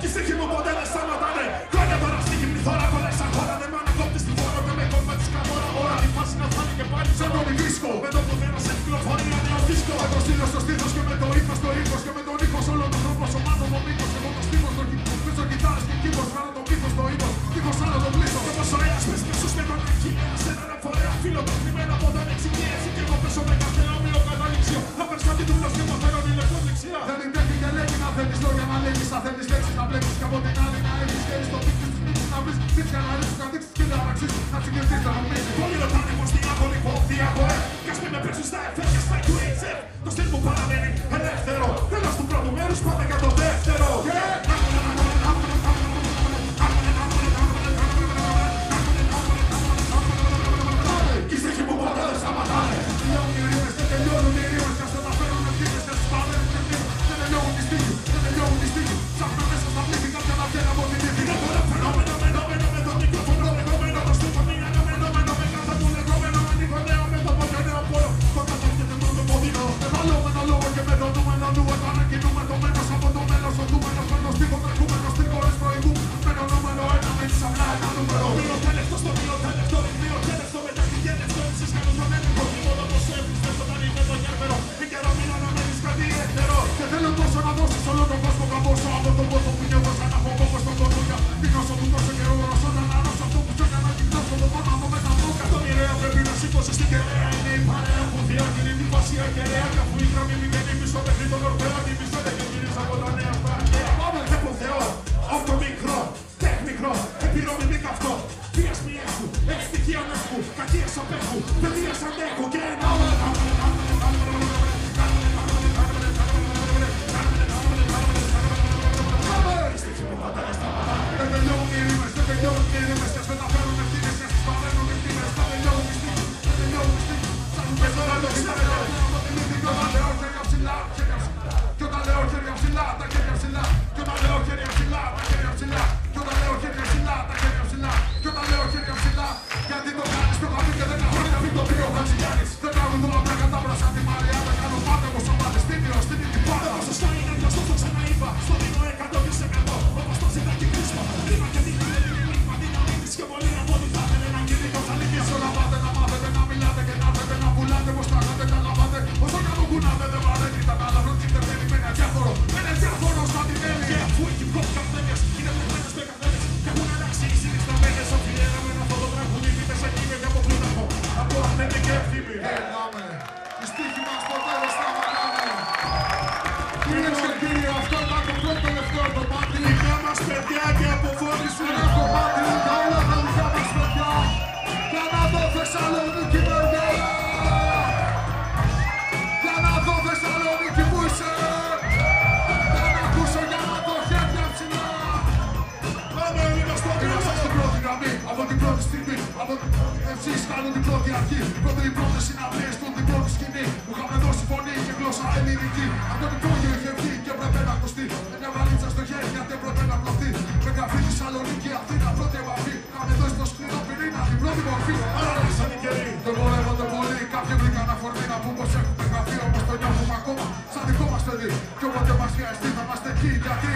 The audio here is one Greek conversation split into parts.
Κι οι στίχοι μου ποτέ δεν σταματάνε. Χρόνια τώρα στίχοι πληθώρα κολλέξα χώρα Δεν μ' ανακόπτει στη φόρο και με κόμμα της καμόρα. Ώρα η φάση να φάνει και πάλι σαν τον δίσκο. Με το που θέλω σε κυκλοφορία νέο δίσκο. Με το στήλο στο στήθος και με το ύφος στο ύφος Και με τον ήχος όλο τον χρόνο σωμάτο το μήκος Εγώ το στήθος στο κύκο Πίσω κιθάρες και κύκος Βγάλω το πίθος στο ύφος. Κύκος άλλο το πλήθο Και πόσο ένας πες πίσω με τον αρχή Ένας έναν φορέα φίλο το κρυμμένο από τον εξηγεί Έτσι και εγώ πέσω με κάθε όμοιο καταλήξιο Να πες κάτι του και μου φέρω την λεπτοδεξιά Δεν είναι τέχνη και λέγει να θέλεις λόγια να λέγεις Να θέλεις από την άλλη να έχεις χέρι στο πίτι της πίτης να βρεις Πίτης για να ρίξεις να δείξεις και να αραξείς Να συγκεντρήσεις να νομίζεις Πολλοί ρωτάνε πως τι αγώνη τι αγώε Κι ας μην με πέσουν στα FM ένα Μένεις απλά ένα νούμερο Μείνω τέλευτο στο μείνω τέλευτο Μείνω τέλευτο μετά τη γένευτο Εσείς κάνουν τον έλεγχο Και μόνο πως έβρις με το τανί με το γέρμερο Εν καιρό μείνω να μένεις κάτι έτερο Και θέλω τόσο να δώσεις όλο τον κόσμο καμπόσο Από τον πόθο που νιώθω σαν να έχω κόμπο στον κονούλια Την όσο που τόσο καιρό ρωσόταν να ρώσω αυτό που θέλω να κοιτάξω Το μόνο από μέσα μου Το μοιραίο πρέπει να σήκωσε στην κεραία Είναι η παρέα που διακινεί την πασία κεραία Κι αφού η γραμμή μηδενή πίσω μέχρι τον ορφαίο Αντιμίσω ψηλά, χέρια ψηλά Κι όταν λέω χέρια ψηλά, τα χέρια ψηλά Κι όταν λέω χέρια ψηλά, τα χέρια ψηλά Κι όταν λέω χέρια ψηλά, τα χέρια ψηλά Κι όταν λέω χέρια ψηλά Γιατί το κάνεις το χαμί και δεν έχω να πει το οποίο θα τσιγιάνεις Δεν κάνουν όλα τα κατάμπρα σαν τη Μαριά Δεν κάνω πάντα εγώ σαν Παλαιστίνιο στην ίδια Το πάντα ποσοστό είναι γνωστό, το ξαναείπα Στο δίνω 100% Όπως το ζητά εμείς κάνουν την πρώτη αρχή Πρώτη οι πρώτες συναυλίες του την πρώτη σκηνή. Μου είχαμε δώσει φωνή και γλώσσα ελληνική. Από τον υπόγειο είχε βγει και έπρεπε να ακουστεί. Με μια βαλίτσα στο χέρι γιατί έπρεπε να πλωθεί Με καφή Θεσσαλονίκη Αθήνα πρώτη επαφή. Είχαμε δώσει το σκληρό πυρήνα την πρώτη μορφή. Άλλαξαν οι καιροί Δεν βολεύονται πολύ, κάποιοι βρήκαν αφορμή να πούν πως έχουμε γραφεί Όμως το νιώθουμε ακόμα σαν δικό μας παιδί. Κι όποτε μας χρειαστεί θα είμαστε εκεί γιατί;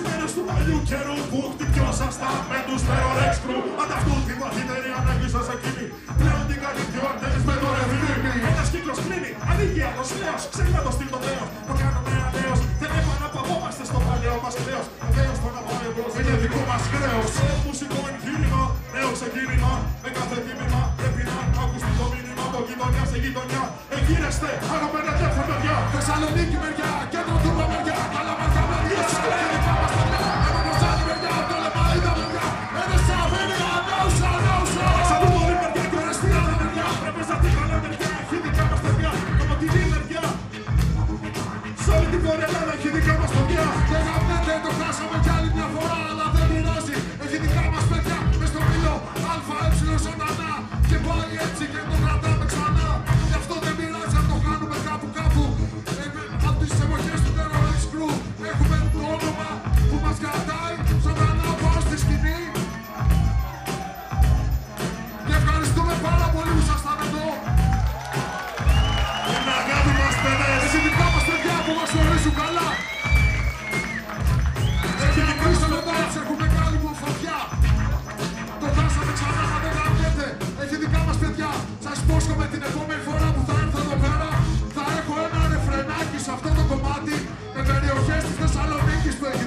Θυμάστε τις ημέρες του παλιού καιρού που χτυπιόσασταν με τους Terror Crew Ανταυτού τη βαθύτερη ανάγκη σας εκείνη. Πλέον την κάνει δυο αντένες με το ρεβινί Ένας κύκλος κλείνει, ανοίγει άλλος νέος. Ξέχνα το στυλ το δέος, το κάνουμε ανέος Δεν επαναπαυόμαστε στο παλιό μας χρέος. Ο δέος το να πάει εμπρός Είναι δικό μας χρέος. Νέο μουσικό εγχείρημα, νέο ξεκίνημα. Με κάθε τίμημα πρέπει να ακουστεί το μήνυμα Από γειτονιά σε γειτονιά. Εγείρεστε, αγαπητέ παιδιά. Θεσσαλονίκη μεριά, κέντρο του She's playing.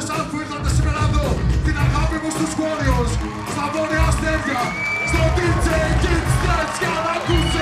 Εσάς που ήρθατε σήμερα εδώ Την αγάπη μου στους Warriors Στα βόρεια αστέρια Στο DJ Kids Dance για να ακούσω